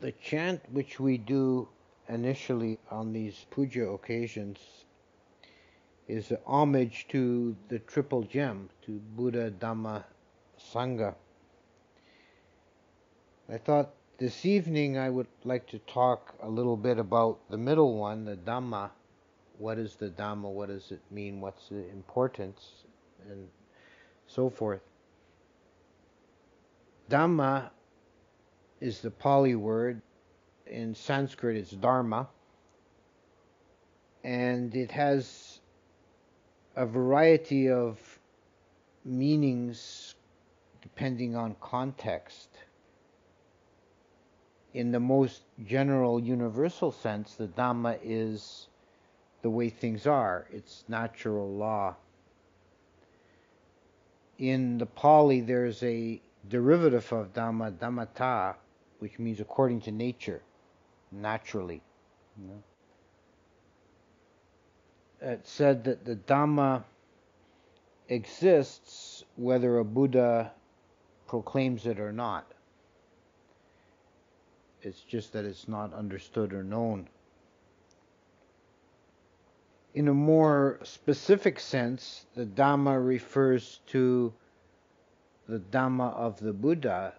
The chant which we do initially on these puja occasions is a homage to the triple gem, to Buddha, Dhamma, Sangha. I thought this evening I would like to talk a little bit about the middle one, the Dhamma. What is the Dhamma? What does it mean? What's the importance? And so forth. Dhamma is the Pali word. In Sanskrit, it's Dharma. And it has a variety of meanings depending on context. In the most general, universal sense, the Dhamma is the way things are, it's natural law. In the Pali, there's a derivative of Dhamma, Dhammata, which means according to nature, naturally. You know? It said that the Dhamma exists whether a Buddha proclaims it or not. It's just that it's not understood or known. In a more specific sense, the Dhamma refers to the Dhamma of the Buddha,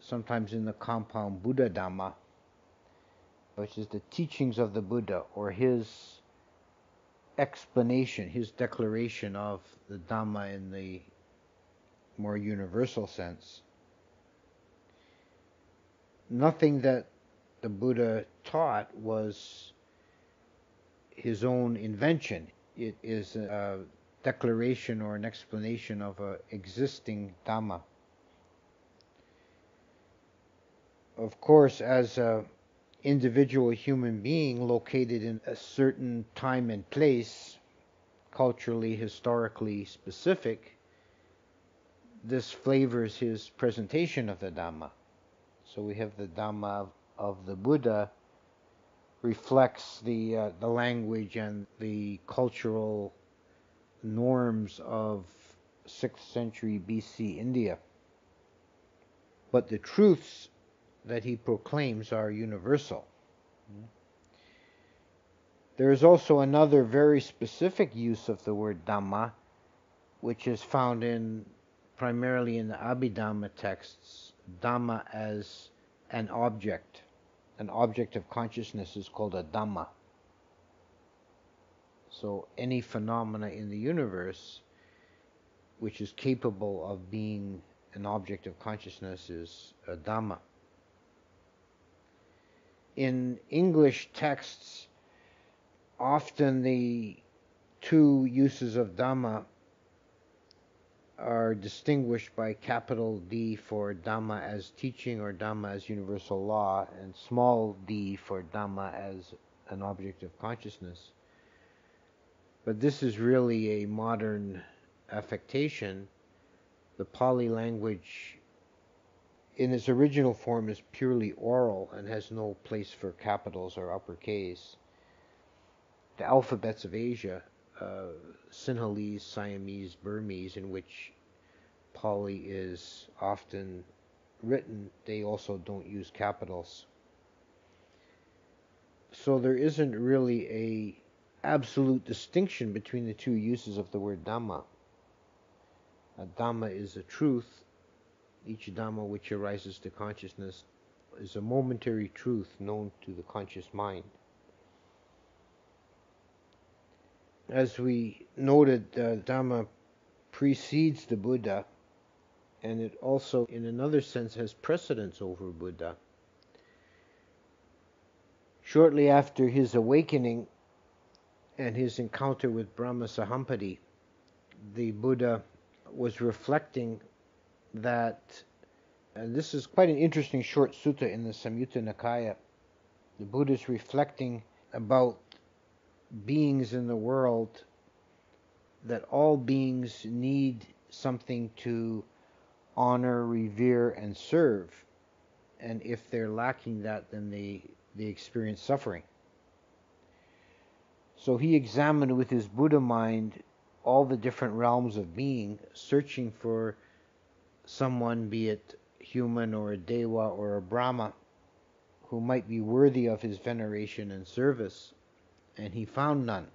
sometimes in the compound Buddha Dhamma, which is the teachings of the Buddha or his explanation, his declaration of the Dhamma in the more universal sense. Nothing that the Buddha taught was his own invention. It is a declaration or an explanation of an existing Dhamma. Of course, as an individual human being located in a certain time and place, culturally, historically specific, this flavors his presentation of the Dhamma. So we have the Dhamma of the Buddha reflects the uh, the language and the cultural norms of 6th century BC India. But the truths that he proclaims are universal. There is also another very specific use of the word Dhamma, which is found in primarily in the Abhidhamma texts, Dhamma as an object. An object of consciousness is called a Dhamma. So any phenomena in the universe which is capable of being an object of consciousness is a Dhamma. In English texts, often the two uses of Dhamma are distinguished by capital D for Dhamma as teaching or Dhamma as universal law, and small d for Dhamma as an object of consciousness. But this is really a modern affectation. The Pali language, in its original form, is purely oral and has no place for capitals or uppercase. The alphabets of Asia, uh, Sinhalese, Siamese, Burmese, in which Pali is often written, they also don't use capitals. So there isn't really a absolute distinction between the two uses of the word Dhamma. A Dhamma is a truth. Each Dhamma which arises to consciousness is a momentary truth known to the conscious mind. As we noted, uh, Dhamma precedes the Buddha, and it also, in another sense, has precedence over Buddha. Shortly after his awakening, and his encounter with Brahma Sahampati, the Buddha was reflecting that, and this is quite an interesting short sutta in the Samyutta Nikaya. The Buddha is reflecting about beings in the world, that all beings need something to honor, revere, and serve. And if they're lacking that, then they, they experience suffering. So he examined with his Buddha mind all the different realms of being, searching for someone, be it human or a Deva or a Brahma, who might be worthy of his veneration and service, and he found none.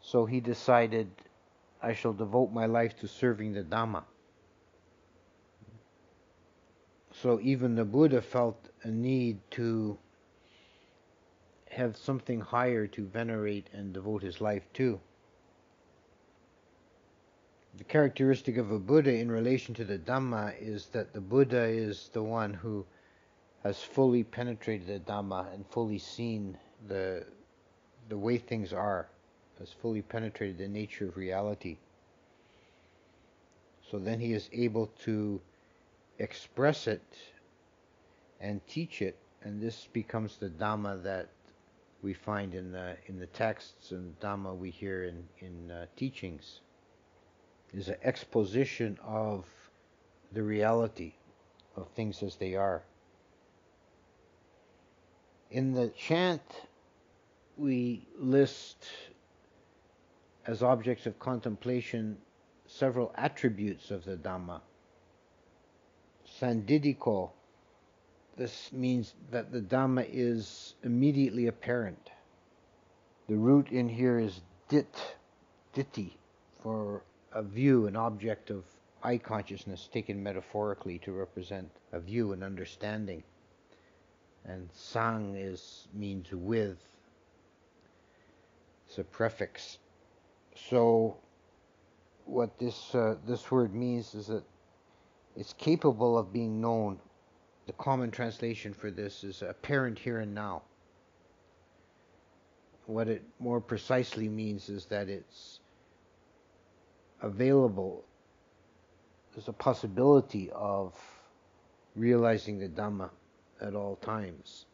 So he decided, I shall devote my life to serving the Dhamma. So even the Buddha felt a need to have something higher to venerate and devote his life to. The characteristic of a Buddha in relation to the Dhamma is that the Buddha is the one who has fully penetrated the Dhamma and fully seen the, the way things are, has fully penetrated the nature of reality. So then he is able to express it and teach it, and this becomes the Dhamma that we find in the in the texts and Dhamma we hear in in uh, teachings. Is an exposition of the reality of things as they are. In the chant, we list as objects of contemplation several attributes of the Dhamma. Sanditthiko, this means that the Dhamma is immediately apparent. The root in here is dit, ditti, for a view, an object of eye consciousness taken metaphorically to represent a view, and understanding and sang is means with. It's a prefix. So what this uh, this word means is that it's capable of being known. The common translation for this is apparent here and now. What it more precisely means is that it's available. There's a possibility of realizing the Dhamma at all times.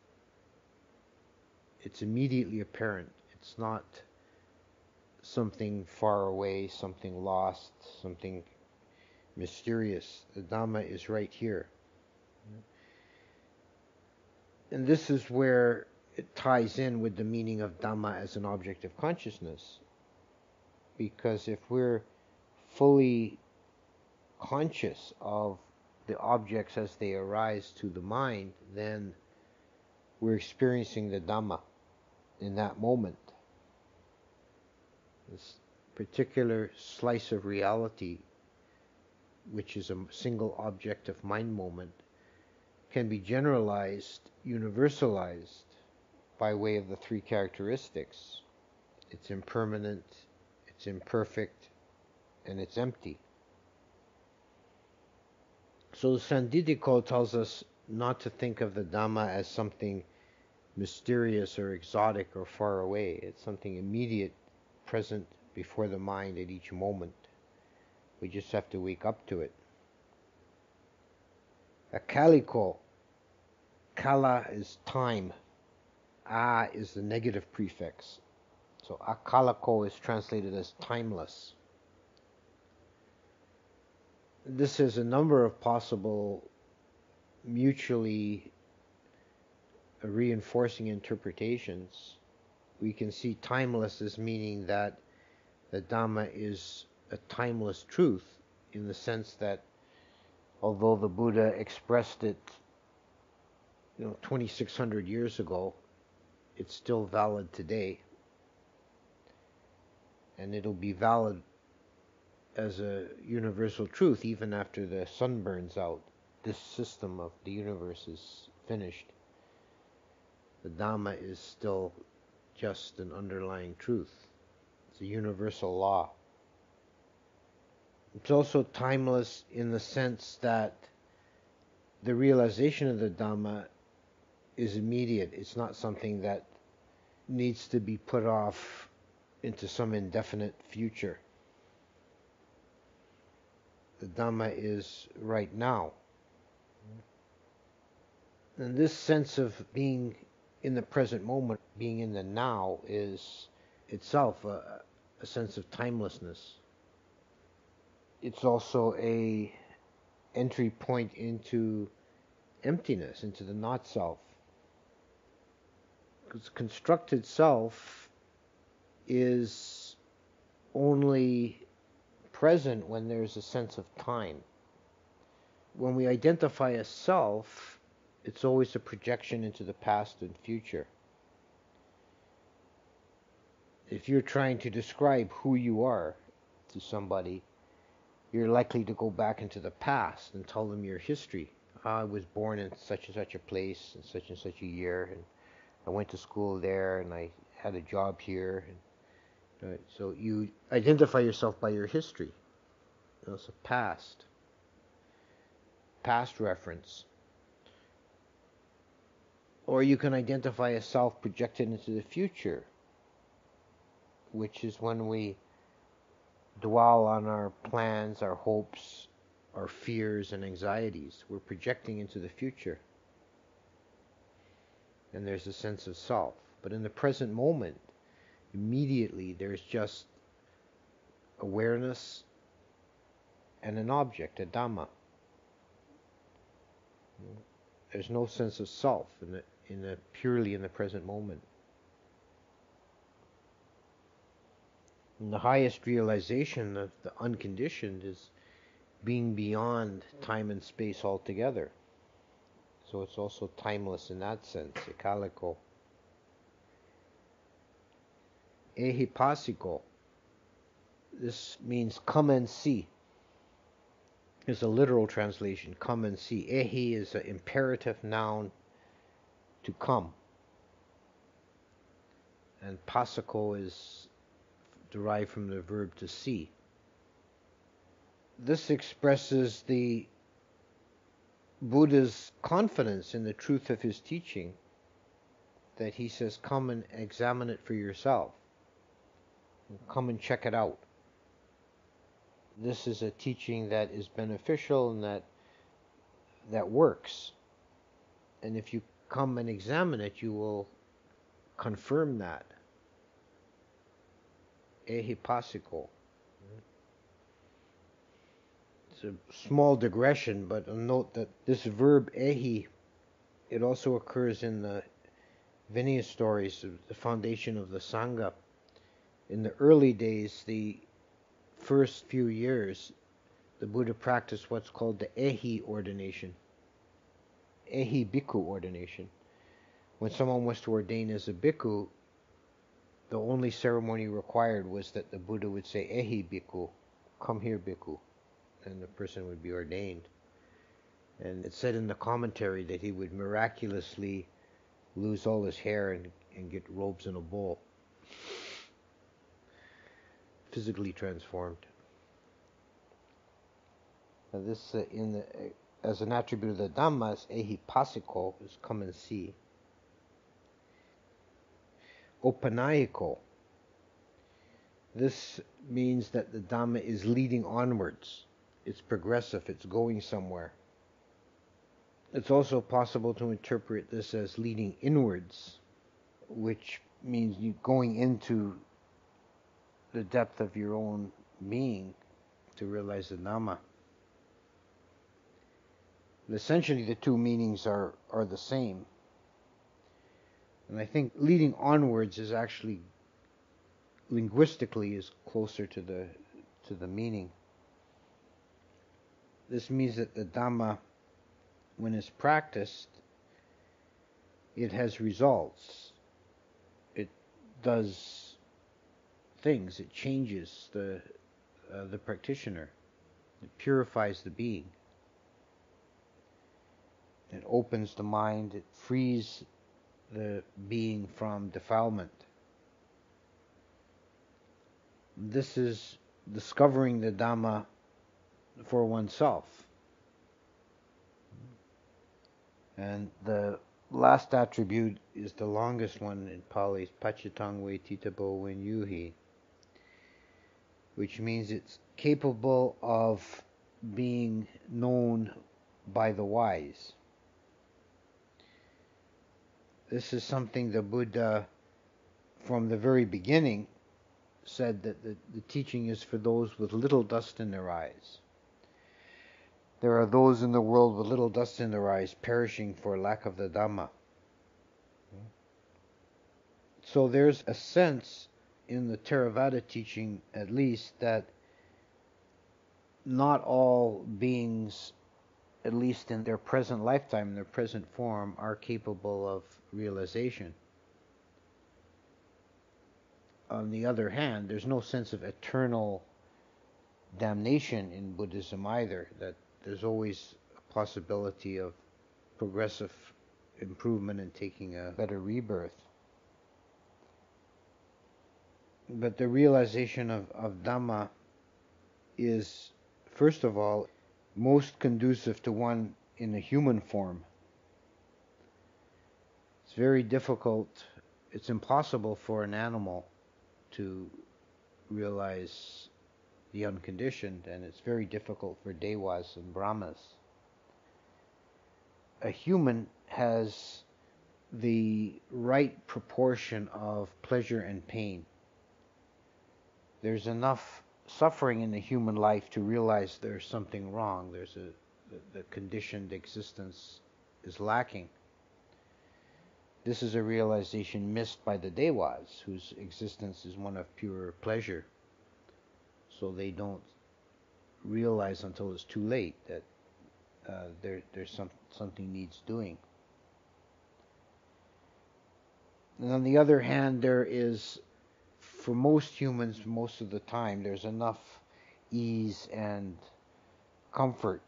It's immediately apparent. It's not something far away, something lost, something mysterious. The Dhamma is right here. And this is where it ties in with the meaning of Dhamma as an object of consciousness. Because if we're fully conscious of the objects as they arise to the mind, then we're experiencing the Dhamma in that moment. This particular slice of reality, which is a single object of mind moment, can be generalized, universalized by way of the three characteristics. It's impermanent, it's imperfect, and it's empty. So the Sanditthiko tells us not to think of the Dhamma as something mysterious or exotic or far away. It's something immediate, present before the mind at each moment. We just have to wake up to it. Akaliko, kala is time. A is the negative prefix. So akaliko is translated as timeless this is a number of possible mutually reinforcing interpretations. We can see timeless as meaning that the Dhamma is a timeless truth in the sense that although the Buddha expressed it you know 2600 years ago it's still valid today and it'll be valid as a universal truth even after the sun burns out. This system of the universe is finished. The Dhamma is still just an underlying truth. It's a universal law. It's also timeless in the sense that the realization of the Dhamma is immediate. It's not something that needs to be put off into some indefinite future the Dhamma is right now. And this sense of being in the present moment, being in the now, is itself a, a sense of timelessness. It's also a entry point into emptiness, into the not self. Because constructed self is only present when there's a sense of time. When we identify a self, it's always a projection into the past and future. If you're trying to describe who you are to somebody, you're likely to go back into the past and tell them your history. Ah, I was born in such and such a place in such and such a year, and I went to school there, and I had a job here. And, right, so you identify yourself by your history. It's a past, past reference. Or you can identify a self projected into the future, which is when we dwell on our plans, our hopes, our fears and anxieties. We're projecting into the future. And there's a sense of self. But in the present moment, immediately there's just awareness and an object, a Dhamma. There's no sense of self in the, in the purely in the present moment. And the highest realization of the unconditioned is being beyond time and space altogether. So it's also timeless in that sense, ekaliko. Ehipassiko. This means come and see. It's a literal translation, come and see. Ehi is an imperative noun to come. And passiko is derived from the verb to see this expresses the Buddha's confidence in the truth of his teaching that he says, Come and examine it for yourself. Come and check it out. This is a teaching that is beneficial and that that works. And if you come and examine it, you will confirm that. Ehipassiko a small digression, but note that this verb ehi, it also occurs in the Vinaya stories, the foundation of the Sangha. In the early days, the first few years, the Buddha practiced what's called the ehi ordination, ehi bhikkhu ordination. When someone was to ordain as a bhikkhu, the only ceremony required was that the Buddha would say, Ehi bhikkhu, come here bhikkhu and the person would be ordained. And it said in the commentary that he would miraculously lose all his hair and, and get robes in a bowl. Physically transformed. Now this uh, in the uh, as an attribute of the dhamma Dhammas, ehipassiko is come and see. Opanayiko. This means that the Dhamma is leading onwards it's progressive, it's going somewhere. It's also possible to interpret this as leading inwards, which means you going into the depth of your own being to realize the. But essentially, the two meanings are, are the same. And I think leading onwards is actually linguistically is closer to the to the meaning. This means that the Dhamma, when it's practiced, it has results. It does things. It changes the uh, the practitioner. It purifies the being. It opens the mind. It frees the being from defilement. This is discovering the Dhamma for oneself. And the last attribute is the longest one in Pali, Paccattam veditabbo vinnuhi, which means it's capable of being known by the wise. This is something the Buddha, from the very beginning, said that the, the teaching is for those with little dust in their eyes. There are those in the world with little dust in their eyes perishing for lack of the Dhamma. So there's a sense in the Theravada teaching, at least, that not all beings at least in their present lifetime, in their present form, are capable of realization. On the other hand, there's no sense of eternal damnation in Buddhism either, that there's always a possibility of progressive improvement and taking a better rebirth. But the realization of, of Dhamma is, first of all, most conducive to one in a human form. It's very difficult, it's impossible for an animal to realize the unconditioned, and it's very difficult for devas and brahmas. A human has the right proportion of pleasure and pain. There's enough suffering in the human life to realize there's something wrong. There's a the, the conditioned existence is lacking. This is a realization missed by the devas, whose existence is one of pure pleasure. So they don't realize until it's too late that uh, there, there's some, something needs doing. And on the other hand, there is for most humans, most of the time, there's enough ease and comfort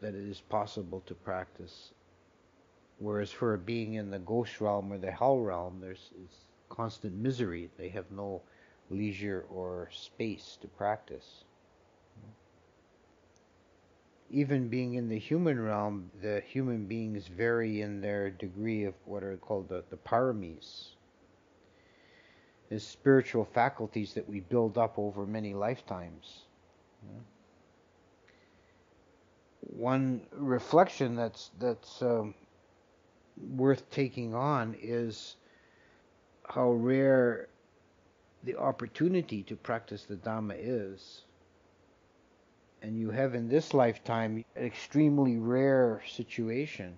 that it is possible to practice. Whereas for a being in the ghost realm or the hell realm, there's constant misery. They have no leisure or space to practice. Even being in the human realm, the human beings vary in their degree of what are called the, the paramis, is spiritual faculties that we build up over many lifetimes. One reflection that's that's um, worth taking on is how rare the opportunity to practice the Dhamma is. And you have in this lifetime an extremely rare situation.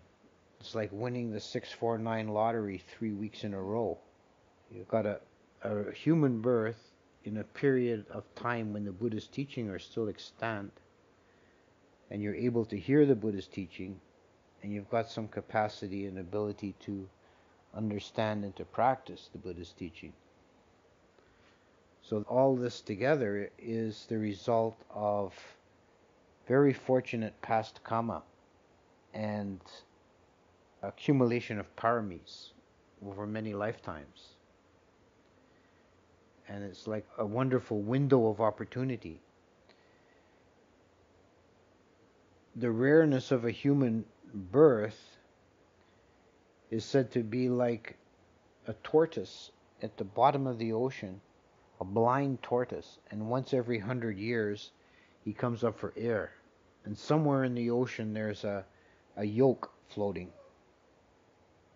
It's like winning the 649 lottery three weeks in a row. You've got a a human birth in a period of time when the Buddha's teaching are still extant, and you're able to hear the Buddha's teaching, and you've got some capacity and ability to understand and to practice the Buddha's teaching. So all this together is the result of very fortunate past karma and accumulation of paramis over many lifetimes and it's like a wonderful window of opportunity. The rareness of a human birth is said to be like a tortoise at the bottom of the ocean, a blind tortoise, and once every hundred years he comes up for air. And somewhere in the ocean there's a, a yoke floating.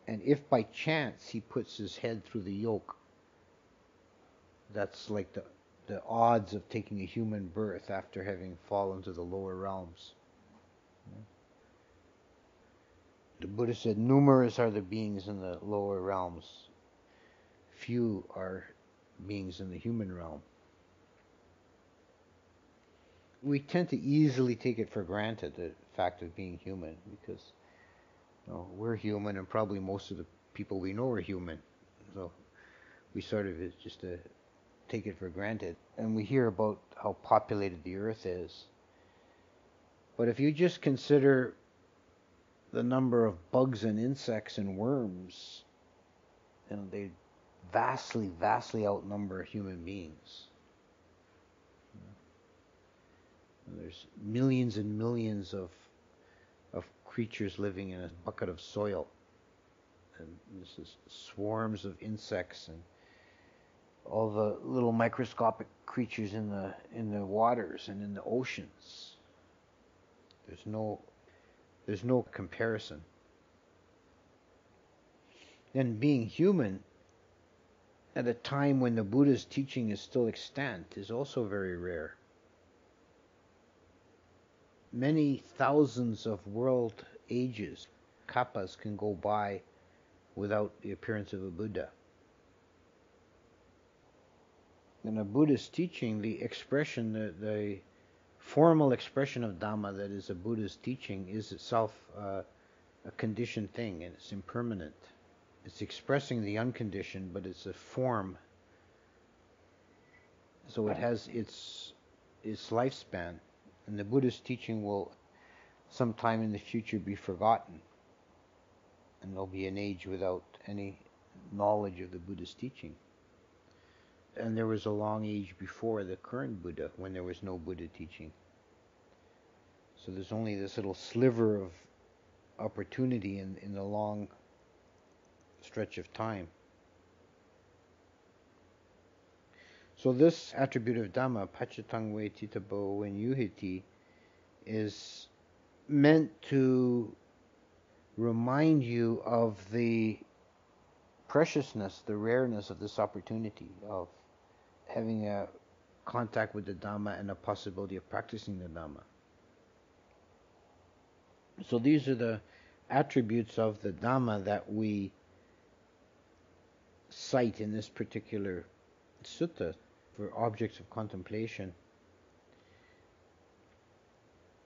And if by chance he puts his head through the yoke, that's like the the odds of taking a human birth after having fallen to the lower realms. The Buddha said, numerous are the beings in the lower realms. Few are beings in the human realm. We tend to easily take it for granted, the fact of being human, because you know, we're human and probably most of the people we know are human. So we sort of, it's just a, take it for granted. And we hear about how populated the earth is. But if you just consider the number of bugs and insects and worms, you know, they vastly, vastly outnumber human beings. There's millions and millions of of creatures living in a bucket of soil, and this is swarms of insects and all the little microscopic creatures in the in the waters and in the oceans. There's no there's no comparison. And being human at a time when the Buddha's teaching is still extant is also very rare. Many thousands of world ages, kappas, can go by without the appearance of a Buddha in a Buddhist teaching, the expression, the, the formal expression of Dhamma that is a Buddhist teaching is itself uh, a conditioned thing and it's impermanent. It's expressing the unconditioned, but it's a form. So it has its its lifespan, and the Buddhist teaching will sometime in the future be forgotten, and there'll be an age without any knowledge of the Buddhist teaching. And there was a long age before the current Buddha when there was no Buddha teaching. So there's only this little sliver of opportunity in, in the long stretch of time. So this attribute of Dhamma, Pachatangwe Titabo and Yuhiti, is meant to remind you of the preciousness, the rareness of this opportunity of having a contact with the Dhamma and a possibility of practicing the Dhamma. So these are the attributes of the Dhamma that we cite in this particular sutta for objects of contemplation.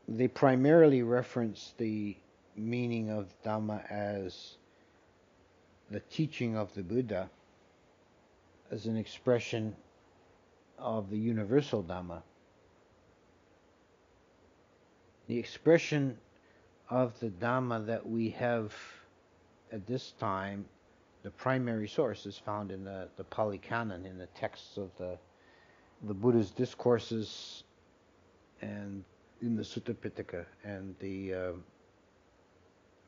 They primarily reference the meaning of Dhamma as the teaching of the Buddha, as an expression of the universal Dhamma. The expression of the Dhamma that we have at this time, the primary source is found in the, the Pali Canon, in the texts of the, the Buddha's discourses and in the Sutta Pitaka and the uh,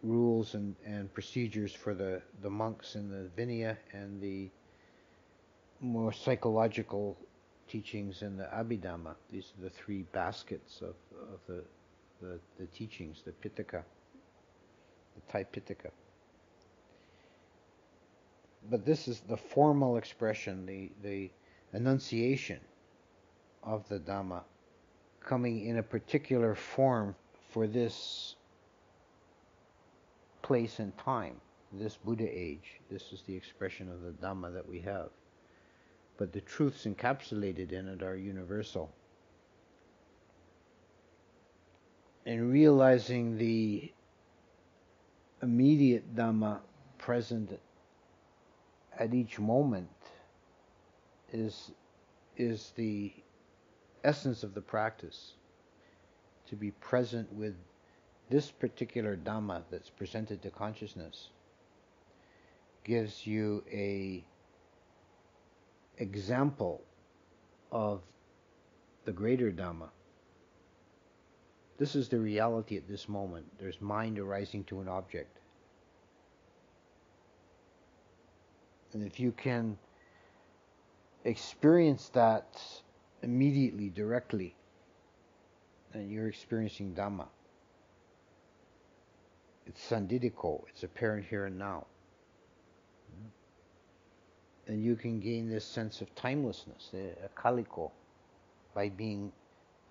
rules and, and procedures for the, the monks in the Vinaya and the more psychological teachings in the Abhidhamma. These are the three baskets of, of the the, the teachings, the Pitaka, the Tipitaka. But this is the formal expression, the, the enunciation of the Dhamma coming in a particular form for this place and time, this Buddha age. This is the expression of the Dhamma that we have. But the truths encapsulated in it are universal. and realizing the immediate Dhamma present at each moment is is the essence of the practice to be present with this particular Dhamma that's presented to consciousness gives you a example of the greater Dhamma this is the reality at this moment. There's mind arising to an object. And if you can experience that immediately, directly, then you're experiencing Dhamma. It's sanditthiko, it's apparent here and now. And you can gain this sense of timelessness, a kaliko, by being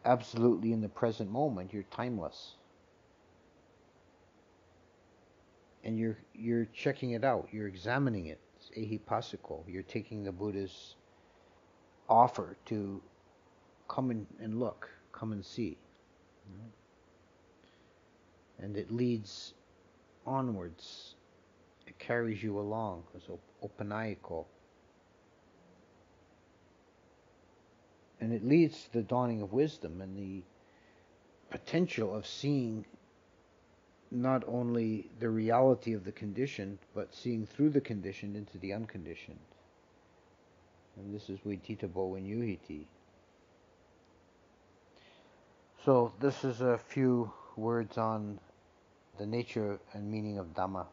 absolutely in the present moment. You're timeless. And you're you're checking it out. You're examining it. It's ehipassiko. You're taking the Buddha's offer to come in and look, come and see. And it leads onwards. It carries you along. It's opanaiko. And it leads to the dawning of wisdom and the potential of seeing not only the reality of the conditioned, but seeing through the conditioned into the unconditioned. And this is Bo and Yuhiti. So this is a few words on the nature and meaning of Dhamma.